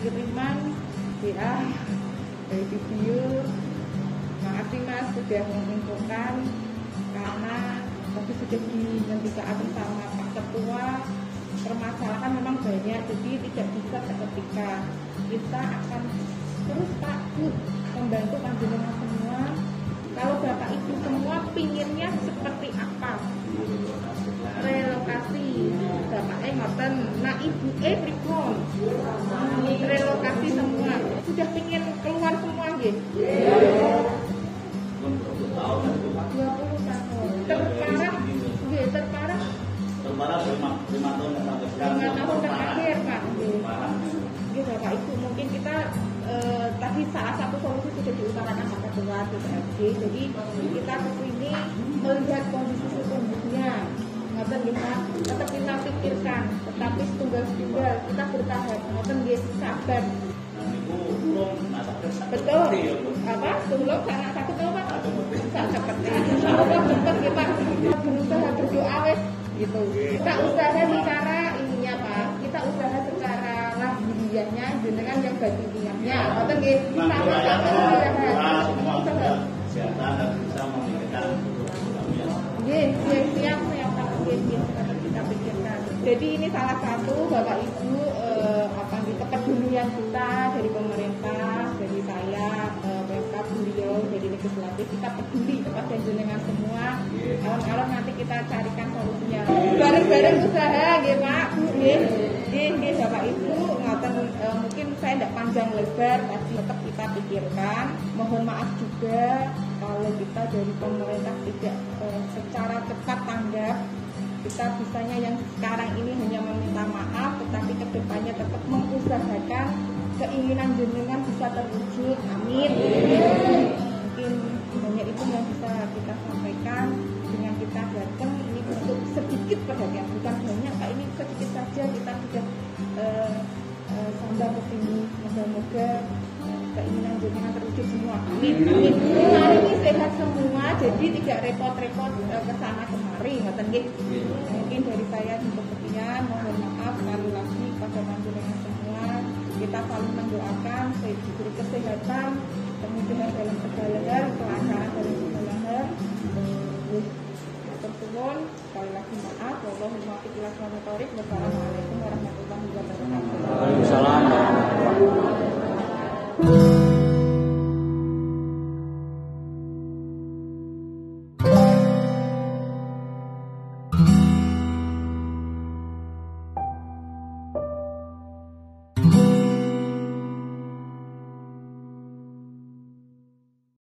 WA dari video. Maaf nih mas sudah mengumpulkan karena tadi sudah dibicarakan sama Pak Ketua permasalahan memang banyak jadi tidak bisa seketika. Kita akan terus Bu membantu panjenengan semua. Kalau Bapak Ibu semua pinginnya seperti apa Eh ngoten nah Ibu eh pripun relokasi semua. Sudah pingin keluar semua nggih? 20 tahun terparah nggih terparah. Terparah lima, lima tahun sampai sekarang. lima tahun terakhir Pak. Nggih Bapak Ibu, mungkin kita eh, tadi salah satu solusi sudah diutarakan Pak Ketua DPRD. Jadi kita ke sini melihat tetapi tunggal-tunggal kita bertahan. Ngoten nggih sabar. Depan. Betul. Iya. Apa? Tulung sangat sakit apa Sak seperti Insyaallah cepat ya Pak. Kita berusaha berdoa wes gitu. Kita usaha secara ininya Pak. Kita usaha secara lahiriahnya dengan yang batiniahnya. Ngoten nggih. Memang Sama-sama Jadi ini salah satu Bapak Ibu eh, apa nih kepedulian kita dari pemerintah, dari saya, eh, Pemkab beliau, dari legislatif kita peduli kepada jenengan semua. Kawan-kawan nanti kita carikan solusinya. Bareng-bareng usaha, nggih Pak, Bu, Bapak Ibu, ngoten eh, mungkin saya tidak panjang lebar, tapi tetap kita pikirkan. Mohon maaf juga kalau kita dari pemerintah tidak eh, secara cepat tanggap kita bisanya yang sekarang ini hanya meminta maaf tetapi ke depannya tetap mengusahakan keinginan jenengan bisa terwujud. Amin. Mungkin hanya itu yang bisa kita sampaikan dengan kita datang. Ini untuk sedikit perhatian bukan banyak pak ini sedikit saja kita sudah eh, eh, sambar ke sini. Moga-moga eh, keinginan jenengan terwujud semua. Amin. Amin. Ini sehat semua jadi tidak repot-repot eh, ke sana kemari ngoten nggih mungkin dari saya cukup sekian mohon maaf sekali lagi pada panjenengan semua kita saling mendoakan diberi kesehatan kemudian dalam segala hal kelancaran dalam segala hal tersuwun sekali lagi maaf wallahual muwaffiq ila thoriq. wassalamualaikum warahmatullahi wabarakatuh Waalaikumsalam.